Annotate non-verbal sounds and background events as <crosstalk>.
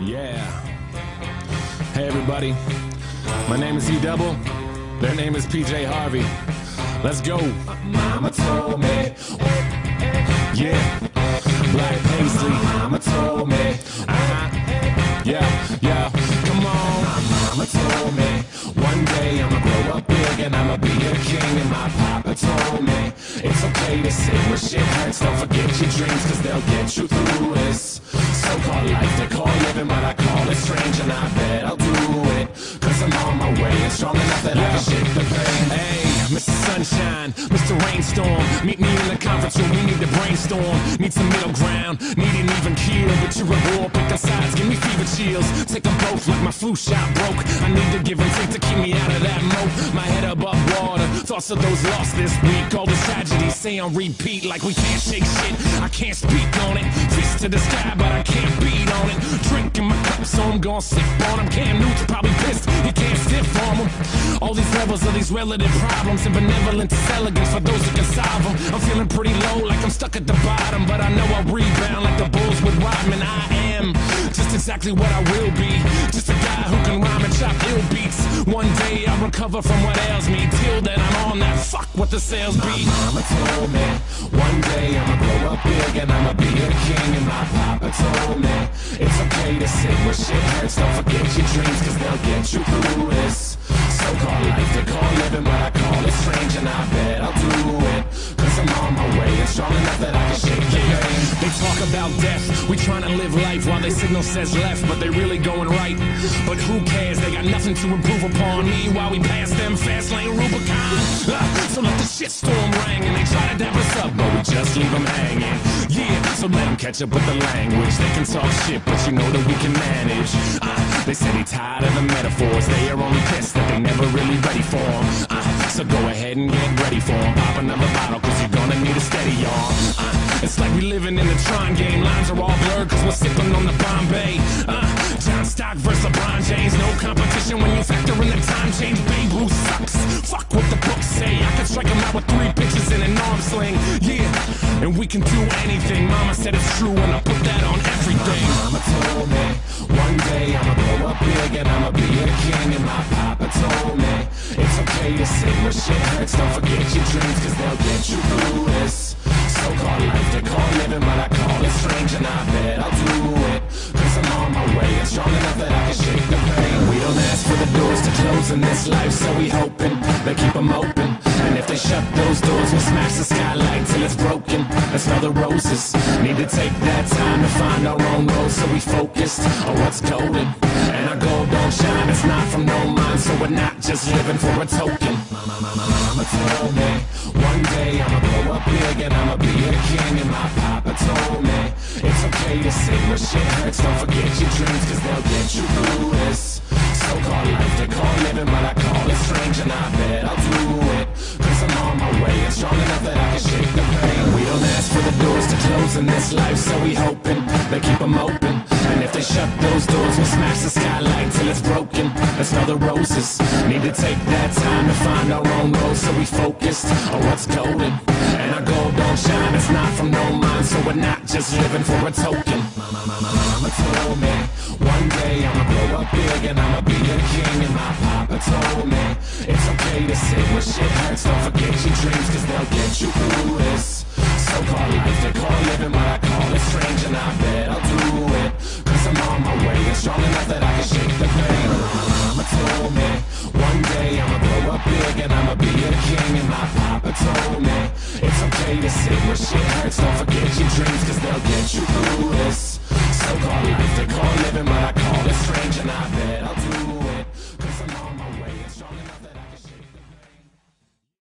Yeah. Hey, everybody. My name is E Double. Their name is PJ Harvey. Let's go. My mama told me. Yeah. Black paisley. My mama told me. Uh-huh. Yeah, yeah. Come on. My mama told me. One day I'ma grow up big and I'ma be a king. And my papa told me. It's okay to sit where shit hurts. Don't forget your dreams, cause they'll get you through. Sunshine, Mr. Rainstorm. Meet me in the conference room, we need to brainstorm. Need some middle ground, need an even keel. But you're a war, pick sides, give me fever chills. Take them both like my flu shot broke. I need to give and take to keep me out of that moat. My head above water, thoughts of those lost this week. All the tragedies say on repeat like we can't shake shit. I can't speak on it. Fist to the sky, but I can't beat on it. Drinking my cup, so I'm gonna sip on him. Cam Newton's probably pissed, you can't. All these levels of these relative problems and benevolent elegance for those who can solve them. I'm feeling pretty low, like I'm stuck at the bottom, but I know I'll rebound like the Bulls with Rodman. I am just exactly what I will be. Just a guy who can rhyme and chop ill beats. One day I'll recover from what ails me. Till then I'm on that fuck what the sales be. Mama told me one day I'ma grow up big and I'ma be a king. And my papa told me it's okay to say when shit hurts. Don't forget your dreams, cause they'll get you through this. So-called life they call living, but I call it strange, and I bet I'll do it. Cause I'm on my way and strong enough that I can shake pain. They talk about death, we trying to live life while they signal says left, but they really going right. But who cares? They got nothing to improve upon me while we pass them fast lane Rubicon. <laughs> So let the shitstorm ring and they try to dap us up, but we just leave them hanging. Yeah, so let them catch up with the language. They can talk shit, but you know that we can manage. Ah, they say they tired of the metaphors. They are only pissed that they never really ready for them. Uh, so go ahead and get ready for them. Pop another bottle, cause you're gonna need a steady arm. Uh, it's like we living in the Tron game. Lines are all blurred, cause we're sipping on the Bombay. Uh, John Stock versus LeBron James. No competition when you factor in the time change. Babe Ruth sucks. Fuck what the books say. I can strike him out with three arm sling. Yeah, and we can do anything. Mama said it's true, and I put that on everything. Mama told me one day I'ma grow up big and I'ma be a king. And my papa told me it's okay to say when shit hurts. Don't forget your dreams, cause they'll get you through this. So-called life they call living, but I call it strange, and I bet I'll do it. Cause I'm on my way and strong enough that I can shake the pain. For the doors to close in this life, so we hoping they keep them open. And if they shut those doors, we'll smash the skylight till it's broken. Let's smell the roses. Need to take that time to find our own road, so we focused on what's golden. And our gold don't shine, it's not from no mind, so we're not just living for a token. Mama, told me one day I'ma grow up big and I'ma be a king. And my papa told me it's okay to say when shit hurts. Don't forget your dreams, cause they'll get in this life, so we hoping they keep them open. And if they shut those doors, we'll smash the skylight till it's broken. Let's smell the roses. Need to take that time to find our own road, so we focused on what's golden. And our gold don't shine, it's not from no mind, so we're not just living for a token. Mama, mama, mama told me one day I'ma blow up big and I'ma be a king. And my papa told me it's okay to say when shit hurts. Don't forget your dreams, cause they'll get you through this. So-called life they call living, but I call it strange, and I bet I'll do it. Cause I'm on my way and strong enough that I can shake the pain. Mama told me one day I'ma grow up big and I'ma be a king. And my papa told me it's okay to say where shit hurts. Don't forget your dreams, cause they'll get you through this. So-called life they call living, but I call it strange, and I bet I'll do